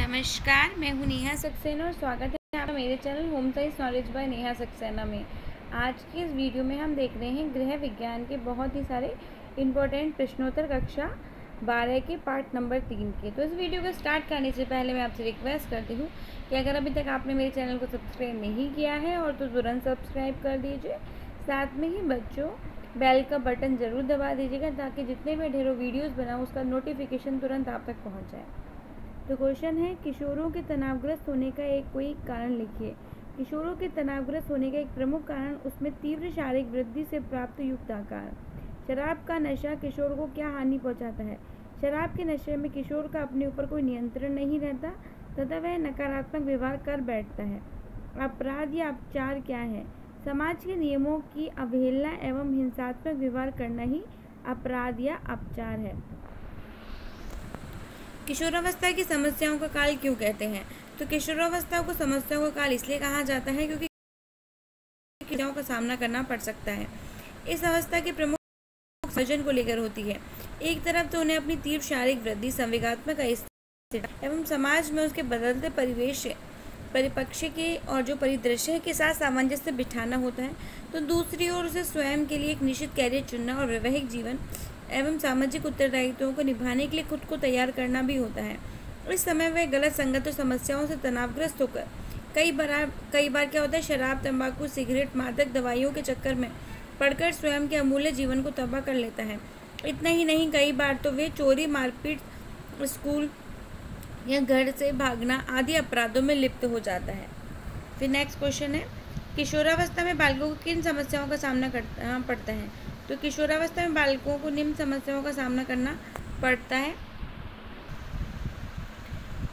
नमस्कार, मैं हूँ नेहा सक्सेना और स्वागत है आपका मेरे channel home science knowledge by Neha Saxena में। आज की इस वीडियो में हम देख रहे हैं गृह विज्ञान के बहुत ही सारे इम्पोर्टेंट प्रश्नोत्तर कक्षा बारह के पार्ट नंबर तीन के। तो इस वीडियो को स्टार्ट करने से पहले मैं आपसे रिक्वेस्ट करती हूँ कि अगर अभी तक आपने मेरे चैनल को सब्सक्राइब नहीं किया है और तो तुरंत सब्सक्राइब कर दीजिए। साथ में ही बच्चों बेल का बटन ज़रूर दबा दीजिएगा ताकि जितने भी ढेरों वीडियोस बनाऊँ, उसका नोटिफिकेशन तुरंत आप तक पहुँच जाए। तो क्वेश्चन है, किशोरों के तनावग्रस्त होने का एक कोई कारण लिखिए। किशोरों के तनावग्रस्त होने का एक प्रमुख कारण उसमें तीव्र शारीरिक वृद्धि से प्राप्त युक्त आकार। शराब का नशा किशोर को क्या हानि पहुंचाता है? शराब के नशे में किशोर का अपने ऊपर कोई नियंत्रण नहीं रहता, तथा वह नकारात्मक व्यवहार कर बैठता है। अपराध या अपचार क्या है? समाज के नियमों की अवहेलना एवं हिंसात्मक व्यवहार करना ही अपराध या अपचार है। किशोरावस्था की समस्याओं का काल क्यों कहते हैं? तो किशोरावस्था को समस्याओं का काल इसलिए कहा जाता है क्योंकि समस्याओं का सामना करना पड़ सकता है। इस अवस्था के प्रमुख सर्जन को लेकर होती है। एक तरफ़ तो उन्हें अपनी तीव्र शारीरिक वृद्धि, संवेगात्मक एवं समाज में उसके बदलते परिवेश, परिपक्ष के और जो परिदृश्य के साथ सामंजस्य बिठाना होता है तो दूसरी ओर उसे स्वयं के लिए एक निश्चित कैरियर चुनना और वैवाहिक जीवन एवं सामाजिक उत्तरदायित्वों को निभाने के लिए खुद को तैयार करना भी होता है। इस समय वह गलत संगत और समस्याओं से तनावग्रस्त होकर कई बार कई बार क्या होता है, शराब, तंबाकू, सिगरेट, मादक दवाइयों के चक्कर में पढ़कर स्वयं के अमूल्य जीवन को तबाह कर लेता है। इतना ही नहीं, कई बार तो वे चोरी, मारपीट, स्कूल या घर से भागना आदि अपराधों में लिप्त हो जाता है। फिर नेक्स्ट क्वेश्चन है, किशोरावस्था में बालकों को किन समस्याओं का सामना करना पड़ता है? तो किशोरावस्था में बालकों को निम्न समस्याओं का सामना करना पड़ता है।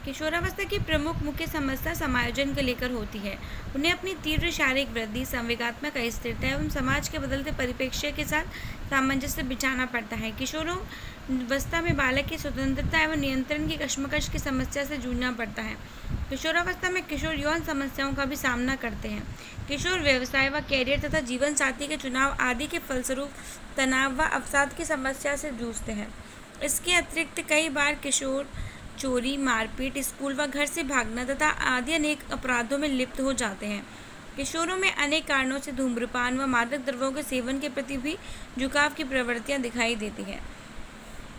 किशोरावस्था की प्रमुख मुख्य समस्या समायोजन को लेकर होती है। उन्हें अपनी तीव्र शारीरिक वृद्धि, संवेगात्मक अस्थिरता एवं समाज के बदलते परिप्रेक्ष्य के साथ सामंजस्य बिछाना पड़ता है। किशोरों अवस्था में बालक की स्वतंत्रता एवं नियंत्रण की कश्मकश की समस्या से जूझना पड़ता है। किशोरावस्था में किशोर यौन समस्याओं का भी सामना करते हैं। किशोर व्यवसाय व कैरियर तथा जीवन साथी के चुनाव आदि के फलस्वरूप तनाव व अवसाद की समस्या से जूझते हैं। इसके अतिरिक्त कई बार किशोर चोरी, मारपीट, स्कूल व घर से भागना तथा आदि अनेक अपराधों में लिप्त हो जाते हैं। किशोरों में अनेक कारणों से धूम्रपान व मादक द्रव्यों के सेवन के प्रति भी झुकाव की प्रवृत्तियाँ दिखाई देती हैं।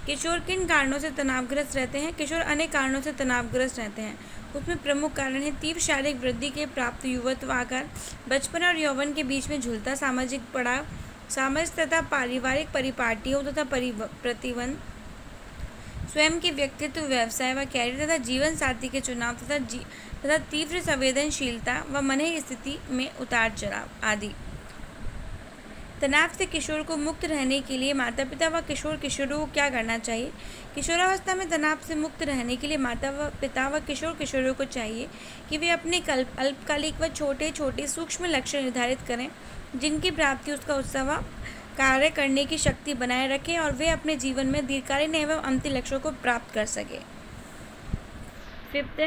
किशोर किन कारणों से तनावग्रस्त रहते हैं? किशोर अनेक कारणों से तनावग्रस्त रहते हैं। उसमें प्रमुख कारण है तीव्र शारीरिक वृद्धि के प्राप्त युवत्व आकार। बचपन और यौवन के बीच में झुलता सामाजिक पड़ाव सामाजिक तथा पारिवारिक परिपाटियों तथा प्रतिबंध। स्वयं के व्यक्तित्व, व्यवसाय व कैरियर तथा जीवन साथी के चुनाव तथा तथा तीव्र संवेदनशीलता व मन स्थिति में उतार चढ़ाव आदि। तनाव से किशोर को मुक्त रहने के लिए माता पिता व किशोर किशोरों को क्या करना चाहिए? किशोरावस्था में तनाव से मुक्त रहने के लिए माता व पिता व किशोर किशोरों को चाहिए कि वे अपने कल्प अल्पकालिक व छोटे छोटे सूक्ष्म लक्ष्य निर्धारित करें, जिनकी प्राप्ति उसका उत्साह कार्य करने की शक्ति बनाए रखें और वे अपने जीवन में दीर्घकालीन एवं अंतिम लक्ष्यों को प्राप्त कर सके। फिफ्थ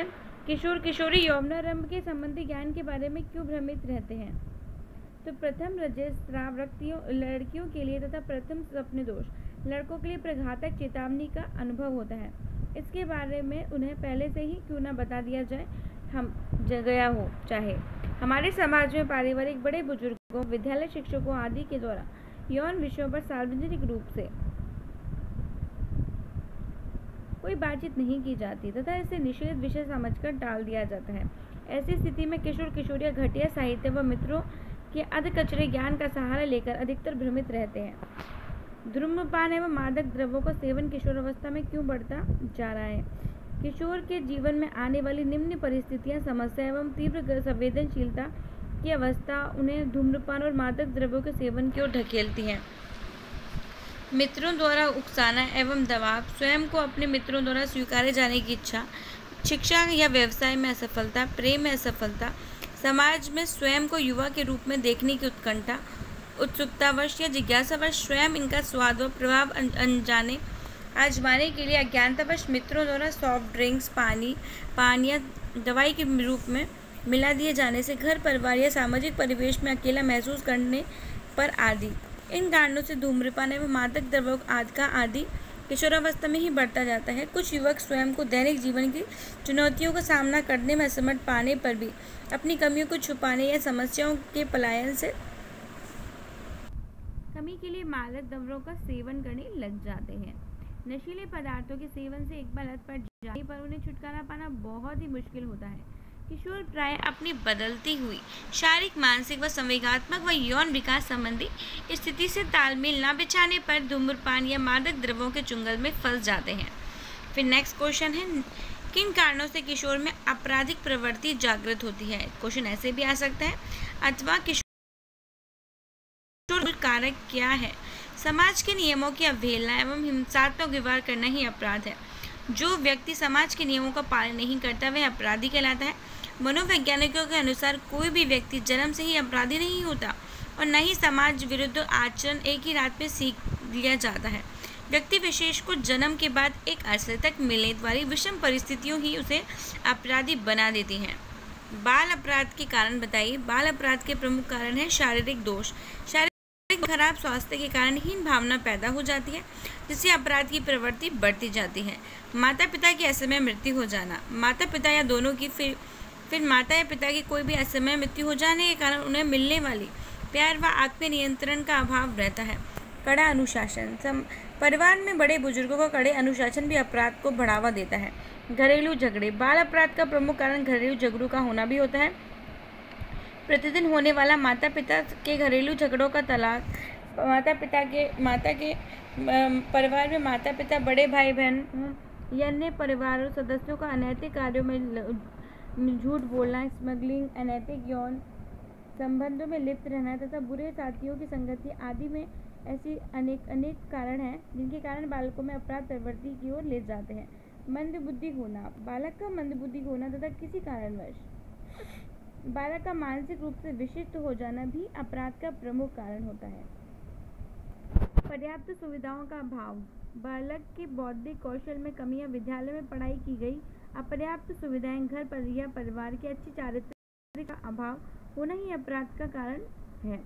किशोर किशोरी यौवनारंभ के संबंधी ज्ञान के बारे में क्यों भ्रमित रहते हैं? तो प्रथम रजस्राव रक्तियों, लड़कियों के लिए तथा प्रथम सपने दोष। लड़कों के लिए प्रघातक चेतावनी का अनुभव होता है। इसके बारे में उन्हें पहले से ही क्यों ना बता दिया जाए, हम गया हो, चाहे। हमारे समाज में पारिवारिक बड़े बुज़ुर्गों, विद्यालय शिक्षकों आदि के द्वारा यौन विषयों पर सार्वजनिक रूप से कोई बातचीत नहीं की जाती तथा इसे निषेध विषय समझकर टाल दिया जाता है। ऐसी स्थिति में किशोर किशोरिया घटिया साहित्य व मित्रों के अध कचरे ज्ञान का सहारा लेकर अधिकतर भ्रमित रहते हैं। धूम्रपान एवं मादक द्रव्यों का सेवन किशोर अवस्था में क्यों बढ़ता जा रहा है? किशोर के जीवन में आने वाली निम्न परिस्थितियाँ, समस्या एवं तीव्र संवेदनशीलता की अवस्था उन्हें धूम्रपान और मादक द्रव्यों के सेवन की ओर ढकेलती हैं। मित्रों द्वारा उकसाना एवं दबाव, स्वयं को अपने मित्रों द्वारा स्वीकारे जाने की इच्छा, शिक्षा या व्यवसाय में असफलता, प्रेम में असफलता समाज में स्वयं को युवा के रूप में देखने की उत्कंठा उत्सुकतावश या जिज्ञासावश स्वयं इनका स्वाद व प्रभाव अनजाने। आजमाने के लिए अज्ञानतावश मित्रों द्वारा सॉफ्ट ड्रिंक्स पानी, पान या दवाई के रूप में मिला दिए जाने से घर परिवार या सामाजिक परिवेश में अकेला महसूस करने पर आदि। इन कारणों से धूम्रपान एवं मादक द्रव्यों आदि का आदि किशोरावस्था में ही बढ़ता जाता है। कुछ युवक स्वयं को दैनिक जीवन की चुनौतियों का सामना करने में असमर्थ पाने पर भी अपनी कमियों को छुपाने या समस्याओं के पलायन से कमी के लिए मादक दवरों का सेवन करने लग जाते हैं। नशीले पदार्थों के सेवन से एक बार लत पड़ जाने पर उन्हें छुटकारा पाना बहुत ही मुश्किल होता है। किशोर प्राय अपनी बदलती हुई शारीरिक, मानसिक व संवेगात्मक व यौन विकास संबंधी स्थिति से तालमेल न बिछाने पर धूम्रपान या मादक द्रव्यों के चुंगल में फंस जाते हैं। फिर नेक्स्ट क्वेश्चन है, किन कारणों से किशोर में आपराधिक प्रवृत्ति जागृत होती है? क्वेश्चन ऐसे भी आ सकता है। अथवा किशोर कारक क्या है? समाज के नियमों की अवहेलना एवं हिंसात्मक व्यवहार करना ही अपराध है। जो व्यक्ति समाज के नियमों का पालन नहीं करता, वह अपराधी कहलाता है। मनोवैज्ञानिकों के अनुसार कोई भी व्यक्ति जन्म से ही अपराधी नहीं होता और न ही समाज विरुद्ध आचरण एक ही रात में सीख लिया जाता है। व्यक्ति विशेष को जन्म के बाद एक अरसे तक मिलने वाली विषम परिस्थितियों ही उसे अपराधी बना देती हैं। बाल अपराध के कारण बताइए, बाल अपराध के प्रमुख कारण है शारीरिक दोष। शारीरिक खराब स्वास्थ्य के कारण हीन भावना पैदा हो जाती है, जिससे अपराध की प्रवृत्ति बढ़ती जाती है। माता पिता की असमय मृत्यु हो जाना माता पिता या दोनों की फिर फिर माता या पिता की कोई भी असमय मृत्यु हो जाने के कारण उन्हें मिलने वाली प्यार व आत्म नियंत्रण का अभाव रहता है। कड़ा अनुशासन। सम, परिवार में बड़े बुज़ुर्गों का कड़े अनुशासन भी अपराध को बढ़ावा देता है। घरेलू झगड़े। बाल अपराध का प्रमुख कारण घरेलू झगड़ों का होना भी होता है। प्रतिदिन होने वाला माता पिता के घरेलू झगड़ों का तलाक माता पिता के, माता के परिवार में माता पिता बड़े भाई बहन या अन्य परिवार सदस्यों का अनैतिक कार्यों में झूठ बोलना स्मगलिंग अनैतिक यौन संबंधों में लिप्त रहना तथा बुरे साथियों की संगति आदि में ऐसी अनेक अनेक कारण हैं, जिनके कारण बालकों में अपराध प्रवृत्ति की ओर ले जाते हैं। मंद बुद्धि होना, बालक का मंद बुद्धि होना तथा किसी कारणवश। बालक का मानसिक रूप से विशिष्ट हो जाना भी अपराध का प्रमुख कारण होता है। पर्याप्त सुविधाओं का अभाव। बालक के बौद्धिक कौशल में कमियाँ विद्यालय में पढ़ाई की गई अपर्याप्त सुविधाएँ घर पर या परिवार के अच्छी चारित्र का अभाव होना ही अपराध का कारण है।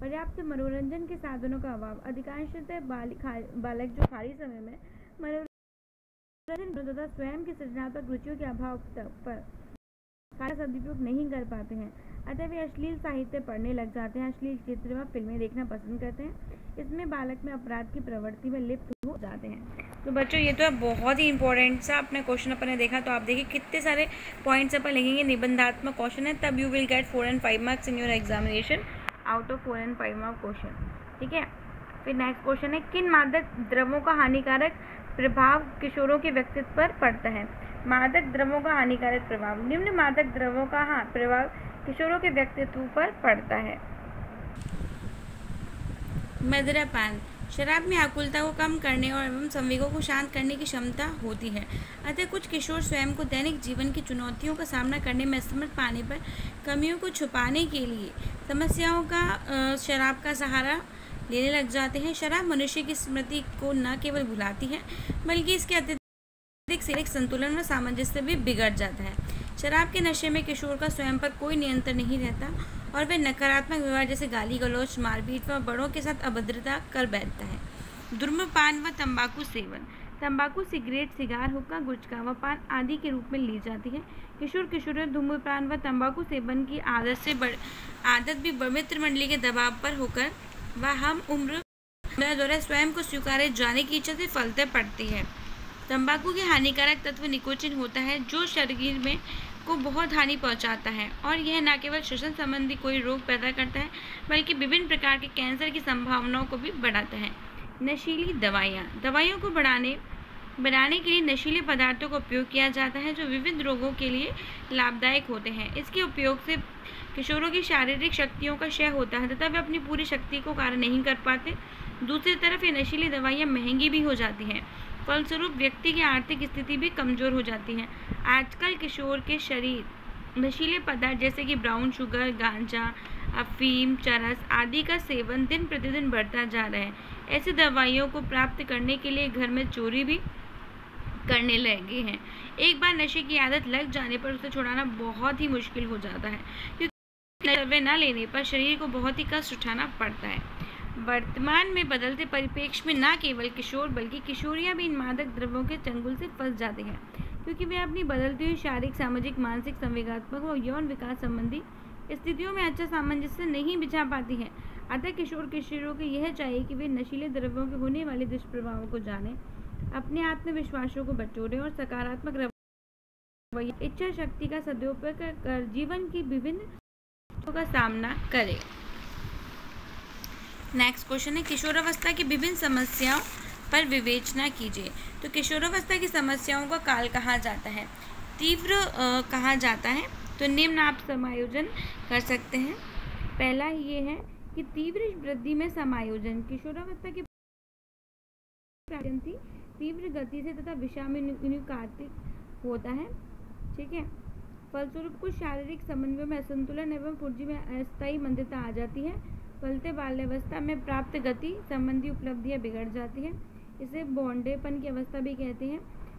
पर्याप्त मनोरंजन के साधनों का अभाव। अधिकांशतः बालक जो खाली समय में मनोरंजन तथा स्वयं की सृजनात्मक रुचियों के अभाव पर सदुपयोग नहीं कर पाते हैं। अतः वे अश्लील साहित्य पढ़ने लग जाते हैं, अश्लील चित्र व फ़िल्में देखना पसंद करते हैं। इसमें बालक में अपराध की प्रवृत्ति में लिप्त हो जाते हैं। तो बच्चों, ये तो है बहुत ही इंपॉर्टेंट सा अपने क्वेश्चन अपन ने देखा तो आप देखिए कितने सारे पॉइंट्स अपन लिखेंगे, निबंधात्मक क्वेश्चन है, तब you will get four and five marks in your examination out of four and five mark question ठीक है? फिर नेक्स्ट क्वेश्चन है, किन मादक द्रवों का हानिकारक प्रभाव किशोरों के व्यक्तित्व पर पड़ता है? मादक द्रवों का हानिकारक प्रभाव, निम्न मादक द्रवों का हाँ प्रभाव किशोरों के व्यक्तित्व पर पड़ता है। मदरापान शराब में आकुलता को कम करने और एवं संवेगों को शांत करने की क्षमता होती है। अतः कुछ किशोर स्वयं को दैनिक जीवन की चुनौतियों का सामना करने में असमर्थ पाने पर कमियों को छुपाने के लिए समस्याओं का शराब का सहारा लेने लग जाते हैं। शराब मनुष्य की स्मृति को न केवल भुलाती है, बल्कि इसके से संतुलन व सामंजस्य भी बिगड़ जाता है। शराब के नशे में किशोर का स्वयं पर कोई नियंत्रण नहीं रहता और वह नकारात्मक व्यवहार जैसे गाली गलौच मारपीट व बड़ों के साथ अभद्रता कर बैठता है। धूम्रपान व तंबाकू सेवन। तंबाकू, सिगरेट, सिगार, हुक्का, गुटखा व पान आदि के रूप में ली जाती है। किशोर किशोर धूम्रपान व तंबाकू सेवन की आदत से बड़ आदत भी मित्र मंडली के दबाव पर होकर व हम उम्र द्वारा स्वयं को स्वीकारे जाने की इच्छा से फलते पड़ती है। तंबाकू के हानिकारक तत्व निकोचिन होता है, जो शरीर में को बहुत हानि पहुंचाता है। और यह न केवल श्वसन संबंधी कोई रोग पैदा करता है, बल्कि विभिन्न प्रकार के कैंसर की संभावनाओं को भी बढ़ाता है। नशीली दवाइयाँ। दवाइयों को बढ़ाने, बनाने के लिए नशीले पदार्थों का उपयोग किया जाता है, जो विविध रोगों के लिए लाभदायक होते हैं। इसके उपयोग से किशोरों की शारीरिक शक्तियों का क्षय होता है, तथा वे अपनी पूरी शक्ति को कार्य नहीं कर पाते। दूसरी तरफ़ ये नशीली दवाइयाँ महँगी भी हो जाती हैं। फलस्वरूप व्यक्ति की आर्थिक स्थिति भी कमज़ोर हो जाती है। आजकल किशोर के शरीर, नशीले पदार्थ जैसे कि ब्राउन शुगर, गांजा, अफीम, चरस आदि का सेवन दिन प्रतिदिन बढ़ता जा रहा है। ऐसी दवाइयों को प्राप्त करने के लिए घर में चोरी भी करने लगे हैं। एक बार नशे की आदत लग जाने पर उसे छुड़ाना बहुत ही मुश्किल हो जाता है। क्योंकि न लेने पर शरीर को बहुत ही कष्ट उठाना पड़ता है। वर्तमान में बदलते परिप्रेक्ष्य में न केवल किशोर, बल्कि किशोरियाँ भी इन मादक द्रव्यों के चंगुल से फंस जाते हैं, क्योंकि वे अपनी बदलती हुई शारीरिक, सामाजिक, मानसिक, संवेगात्मक और यौन विकास संबंधी स्थितियों में अच्छा सामंजस्य नहीं बिछा पाती हैं। अतः किशोर किशोरों को यह चाहिए कि वे नशीले द्रव्यों के होने वाले दुष्प्रभावों को जानें, अपने आत्मविश्वासों को बटोरें और सकारात्मक इच्छा शक्ति का सदुपयोग कर जीवन की विभिन्न का सामना करें। नेक्स्ट क्वेश्चन है, किशोरावस्था की विभिन्न समस्याओं पर विवेचना कीजिए। तो किशोरावस्था की समस्याओं का काल कहा जाता है? तीव्र कहा जाता है। तो निम्न आप समायोजन कर सकते हैं। पहला ये है कि तीव्र वृद्धि में समायोजन, किशोरावस्था की तीव्र गति से तथा विषामुनिकार्तिक होता है। ठीक है? फलस्वरूप कुछ शारीरिक समन्वय में असंतुलन एवं पूर्जी में अस्थायी मंदिरता आ जाती है। फलते बाल्यावस्था में प्राप्त गति संबंधी उपलब्धियाँ बिगड़ जाती है। इसे बॉन्डेपन की अवस्था भी कहते हैं।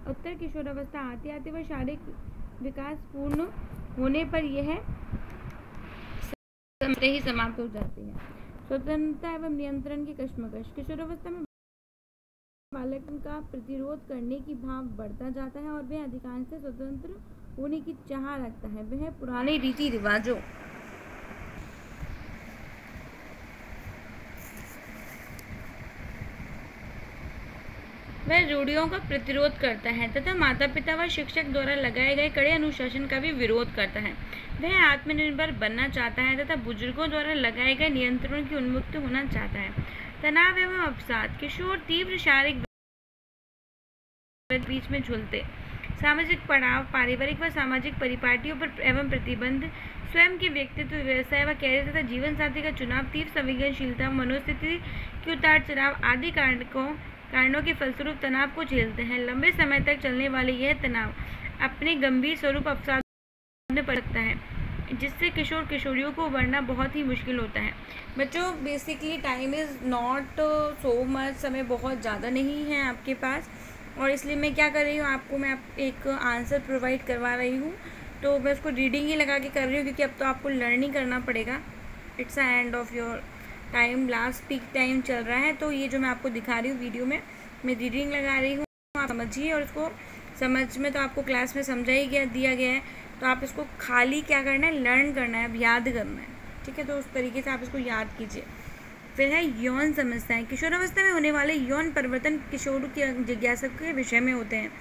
उत्तर किशोरावस्था आते आते वह शारीरिक विकास पूर्ण होने पर यह ही समाप्त हो जाती है। स्वतंत्रता एवं नियंत्रण की कश्मकश। किशोरावस्था में बालक का प्रतिरोध करने की भाव बढ़ता जाता है और वह अधिकांश से स्वतंत्र होने की चाह रखता है। वह पुराने रीति रिवाजों वह रूढ़ियों का प्रतिरोध करता है तथा माता पिता व शिक्षक द्वारा लगाए गए कड़े अनुशासन का भी विरोध करता है। वह आत्मनिर्भर बनना चाहता है तथा बुज़ुर्गों द्वारा लगाए गए नियंत्रण की उन्मुक्त होना चाहता है। तनाव एवं अवसाद किशोर तीव्र शारीरिक बीच में झुलते। सामाजिक पड़ाव, पारिवारिक व सामाजिक परिपाटियों पर एवं प्रतिबंध, स्वयं के व्यक्तित्व, व्यवसाय व कैरियर तथा जीवन साथी का चुनाव, तीव्र संवेदनशीलता, मनोस्थिति के उतार चढ़ाव आदि कारकों कारणों के फलस्वरूप तनाव को झेलते हैं। लंबे समय तक चलने वाले यह तनाव अपने गंभीर स्वरूप अवसाद में पड़ सकता है, जिससे किशोर किशोरियों को बढ़ना बहुत ही मुश्किल होता है। बच्चों basically time is not so much समय बहुत ज़्यादा नहीं है आपके पास। और इसलिए मैं क्या कर रही हूँ, आपको मैं एक आंसर प्रोवाइड करवा रही हूँ। तो मैं उसको रीडिंग ही लगा के कर रही हूँ, क्योंकि अब तो आपको लर्निंग करना पड़ेगा। It's a end of your time last peak time चल रहा है तो ये जो मैं आपको दिखा रही हूँ वीडियो में, मैं रीडिंग लगा रही हूँ, आप समझिए और उसको समझ में तो आपको क्लास में समझा ही गया, दिया गया है तो आप इसको खाली क्या करना है लर्न करना है, अब याद करना है, ठीक है तो उस तरीके से आप इसको याद कीजिए। फिर है यौन समस्याएँ, किशोरावस्था में होने वाले यौन परिवर्तन किशोर की जिज्ञासा के विषय में होते हैं।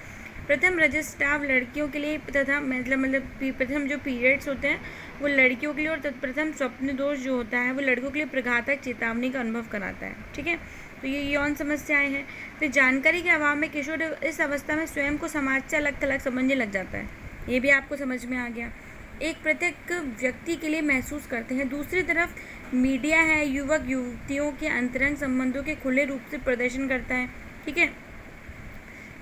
प्रथम रजस्टाव लड़कियों के लिए तथा मतलब मतलब प्रथम जो पीरियड्स होते हैं, वो लड़कियों के लिए और तत्प्रथम स्वप्न दोष जो होता है, वो लड़कों के लिए प्रघातक चेतावनी का अनुभव कराता है, ठीक है? तो ये यौन समस्याएँ हैं। फिर जानकारी के अभाव में किशोर इस अवस्था में स्वयं को समाज से अलग थलग समझने लग जाता है। ये भी आपको समझ में आ गया। एक प्रत्येक व्यक्ति के लिए महसूस करते हैं। दूसरी तरफ़, मीडिया है, युवक, युवतियों के अंतरंग संबंधों के खुले रूप से प्रदर्शन करता है, ठीक है?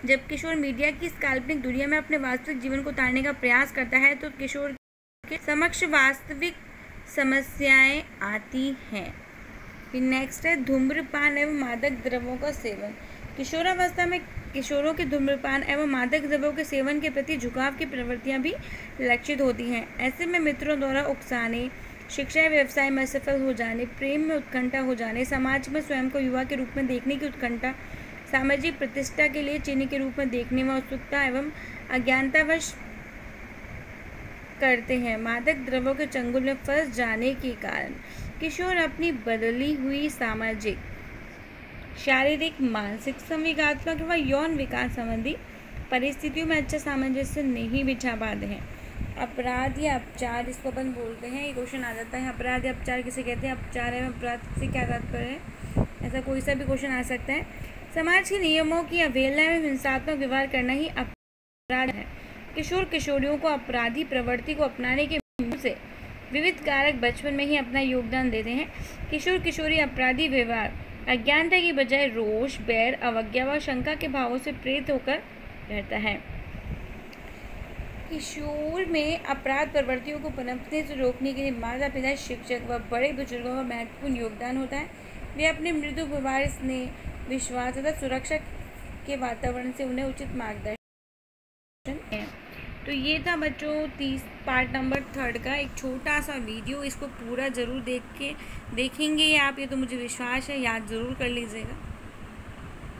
जब किशोर मीडिया की इस काल्पनिक दुनिया में अपने वास्तविक जीवन को उतारने का प्रयास करता है तो किशोर के समक्ष वास्तविक समस्याएँ आती हैं। फिर नेक्स्ट है, धूम्रपान एवं मादक द्रव्यों का सेवन। किशोरावस्था में किशोरों के धूम्रपान एवं मादक द्रव्यों के सेवन के प्रति झुकाव की प्रवृत्तियाँ भी लक्षित होती हैं। ऐसे में मित्रों द्वारा उकसाने, शिक्षा व्यवसाय में असफल हो जाने, प्रेम में उत्कंठा हो जाने, समाज में स्वयं को युवा के रूप में देखने की उत्कंठा सामाजिक प्रतिष्ठा के लिए चिन्ह के रूप में देखने में उत्सुकता एवं अज्ञानतावश करते हैं। मादक द्रव्यों के चंगुल में फंस जाने के कारण किशोर अपनी बदली हुई सामाजिक, शारीरिक, मानसिक संवेगात्मक व यौन विकास संबंधी परिस्थितियों में अच्छा सामंजस्य नहीं बिछा पाते हैं। अपराध या अपचार इसको अपन बोलते हैं, ये क्वेश्चन आ जाता है। अपराध या अपचार किसे कहते हैं? अपचार एवं अपराध से क्या तात्पर्य है? ऐसा कोई सा भी क्वेश्चन आ सकता है। समाज के नियमों की अवहेलना में हिंसात्मक व्यवहार करना ही अपराध है। किशोर किशोरियों को अपराधी प्रवृत्ति को अपनाने के से विविध कारक बचपन में ही अपना योगदान देते हैं। किशोर किशोरी अपराधी व्यवहार, अज्ञानता की बजाय रोष, बैर, अवज्ञा व शंका के भावों से प्रेरित होकर रहता है। किशोर में अपराध प्रवृत्तियों को पनपने से रोकने के लिए माता पिता शिक्षक व बड़े बुज़ुर्गों का महत्वपूर्ण योगदान होता है। वे अपने मृदु व्यवहार, स्नेह विश्वास तथा सुरक्षा के वातावरण से उन्हें उचित मार्गदर्शन तो ये था बच्चों तीस पार्ट नंबर थर्ड का एक छोटा सा वीडियो इसको पूरा ज़रूर देख के देखेंगे आप, ये तो मुझे विश्वास है, याद ज़रूर कर लीजिएगा।